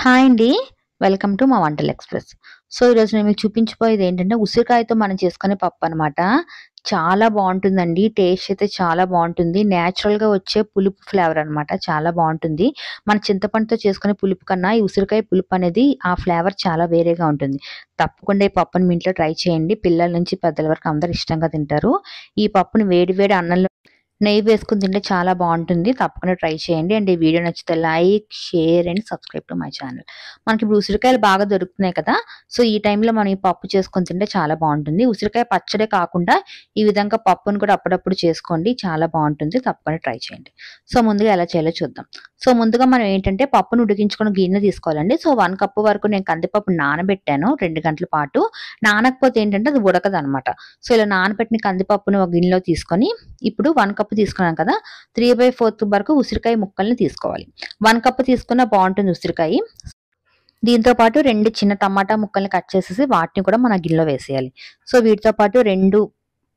Hi అండి. Welcome to మా వంటల ఎక్స్‌ప్రెస్. సో, ఈరోజు నేను మీకు చూపించిపోయేది ఏంటంటే, ఉసిరికాయతో మనం చేసుకునే పప్పు అనమాట చాలా బాగుంటుందండి టేస్ట్ అయితే చాలా బాగుంటుంది న్యాచురల్గా వచ్చే పులుపు ఫ్లేవర్ అనమాట. చాలా బాగుంటుంది మన చింతపండుతో చేసుకునే పులుపు కన్నా, ఈ ఉసిరికాయ పులుపు అనేది ఆ ఫ్లేవర్ చాలా వేరేగా ఉంటుంది. తప్పకుండా ఈ పప్పుని మీ ఇంట్లో ట్రై చేయండి. పిల్లల నుంచి పెద్దల వరకు అందరూ ఇష్టంగా తింటారు. ఈ పప్పుని వేడి వేడి అన్నంలో నెయ్యి వేసుకొని తింటే చాలా బాగుంటుంది తప్పకుండా ట్రై చేయండి. అండ్ ఈ వీడియో నచ్చితే like, share and subscribe to my channel. మనకి ఇప్పుడు ఉసిరికాయలు బాగా దొరుకుతున్నాయి కదా! సో, ఈ టైంలో మనం ఈ పప్పు చేసుకొని తింటే చాలా బాగుంటుంది ఉసిరికాయ పచ్చడే కాకుండా, ఈ విధంగా పప్పును కూడా అప్పుడప్పుడు చేసుకోండి. చాలా బాగుంటుంది తప్పకుండా ట్రై చేయండి. సో, ముందుగా ఎలా చేయాలో చూద్దాం. సో, ముందుగా మనం ఏంటంటే, పప్పును ఉడికించుకుని గిన్నె తీసుకోవాలండి. సో, వన్ కప్పు వరకు నేను కందిపప్పు నానబెట్టాను రెండు గంటల పాటు. నానకపోతే ఏంటంటే, అది ఉడకదనమాట. సో, ఇలా నానబెట్టిన కందిపప్పును ఒక గిన్నెలో తీసుకొని, ఇప్పుడు వన్ కప్ కప్పు తీసుకున్నాం కదా! 3/4 వరకు ఉసిరికాయ ముక్కల్ని తీసుకోవాలి. వన్ కప్పు తీసుకున్న బాగుంటుంది ఉసిరికాయి. దీంతో పాటు రెండు చిన్న టమాటా ముక్కల్ని కట్ చేసేసి, వాటిని కూడా మన గిన్నెలో వేసేయాలి. సో, వీటితో పాటు రెండు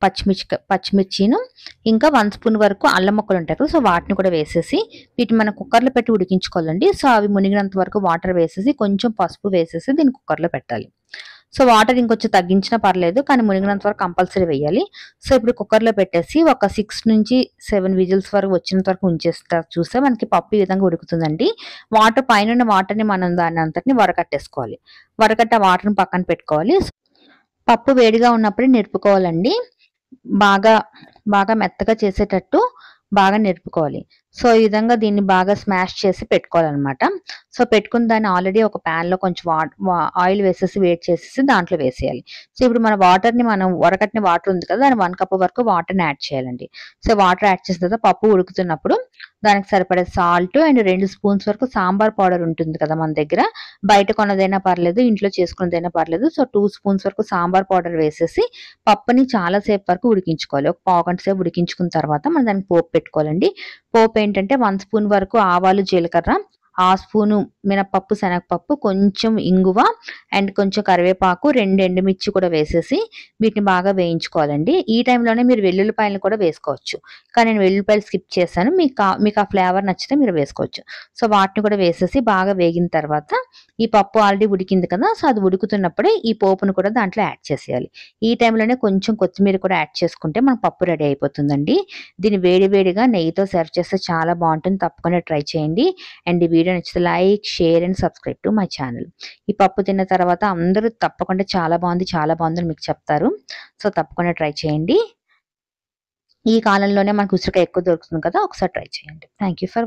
పచ్చిమిర్చి పచ్చిమిర్చిను, ఇంకా వన్ స్పూన్ వరకు అల్లం ముక్కలుంటాయి కదా! సో, వాటిని కూడా వేసేసి, వీటిని మనం కుక్కర్‌లో పెట్టి ఉడికించుకోవాలండి. సో, అవి మునిగినంత వరకు వాటర్ వేసేసి, కొంచెం పసుపు వేసేసి, దీన్ని కుక్కర్‌లో పెట్టాలి. సో, వాటర్ ఇంకొంచెం తగ్గించినా పర్లేదు. కానీ మునిగినంత వరకు కంపల్సరీ వేయాలి. సో, ఇప్పుడు కుక్కర్‌లో పెట్టేసి, ఒక 6-7 విజిల్స్ వరకు వచ్చినంత వరకు ఉంచేస్తా చూస్తే మనకి పప్పు ఈ విధంగా ఉడుకుతుందండి. వాటర్ పైన వాటర్‌ని మనం దాన్ని అంతటిని వడకట్టేసుకోవాలి. వడకట్టి ఆ వాటర్‌ని పక్కన పెట్టుకోవాలి. పప్పు వేడిగా ఉన్నప్పుడే నిరుపుకోవాలండి. బాగా, బాగా మెత్తగా చేసేటట్టు బాగా నిరుపుకోవాలి. సో, ఈ విధంగా దీన్ని బాగా స్మాష్ చేసి పెట్టుకోవాలన్నమాట సో, పెట్టుకున్న దాన్ని ఆల్రెడీ ఒక ప్యాన్‌లో కొంచెం ఆయిల్ వేసేసి, వేట్ చేసేసి దాంట్లో వేసేయాలి. సో, ఇప్పుడు మన వాటర్‌ని మనం వరకట్ని వాటర్ ఉంది కదా! దాని వన్ కప్ వరకు వాటర్‌ని యాడ్ చేయాలండి. సో, వాటర్ యాడ్ చేసిన తర్వాత పప్పు ఉడుకుతున్నప్పుడు, దానికి సరిపడే సాల్ట్ అండ్ రెండు స్పూన్స్ వరకు సాంబార్ పౌడర్ ఉంటుంది కదా మన దగ్గర. బయట కొన్నదైనా పర్లేదు, ఇంట్లో చేసుకున్నదైనా పర్లేదు. సో, టూ స్పూన్స్ వరకు సాంబార్ పౌడర్ వేసేసి, పప్పుని చాలా సేపు వరకు ఉడికించుకోవాలి. ఒక పావుగంట సేపు ఉడికించుకున్న తర్వాత, మనం దానికి పోపు పెట్టుకోవాలండి. పోపు ఏంటంటే, వన్ స్పూన్ వరకు ఆవాలు, జీలకర్ర, హాఫ్ స్పూను మినపప్పు, శనగపప్పు, కొంచెం ఇంగువ అండ్ కొంచెం కరివేపాకు, రెండు ఎండుమిర్చి కూడా వేసేసి, వీటిని బాగా వేయించుకోవాలండి. ఈ టైంలోనే మీరు వెల్లుల్లిపాయలను కూడా వేసుకోవచ్చు. కానీ నేను వెల్లుల్లిపాయలు స్కిప్ చేశాను. మీకు మీకు ఆ ఫ్లేవర్ నచ్చితే మీరు వేసుకోవచ్చు. సో, వాటిని కూడా వేసేసి బాగా వేగిన తర్వాత, ఈ పప్పు ఆల్రెడీ ఉడికింది కదా! సో, అది ఉడుకుతున్నప్పుడే ఈ పోపును కూడా దాంట్లో యాడ్ చేసేయాలి. ఈ టైంలోనే కొంచెం కొత్తిమీర కూడా యాడ్ చేసుకుంటే మన పప్పు రెడీ అయిపోతుందండి. దీన్ని వేడి వేడిగా నెయ్యితో సర్వ్ చేస్తే చాలా బాగుంటుంది తప్పకుండా ట్రై చేయండి. అండ్ ఈ వీడియో నచ్చితే like, share and subscribe to my channel. ఈ పప్పు తిన్న తర్వాత అందరూ తప్పకుండా చాలా బాగుంది చాలా బాగుందని మీకు చెప్తారు. సో, తప్పకుండా ట్రై చేయండి. ఈ కాలంలోనే మనకు ఉసిరికాయ ఎక్కువ దొరుకుతుంది కదా! ఒకసారి ట్రై చేయండి. Thank you for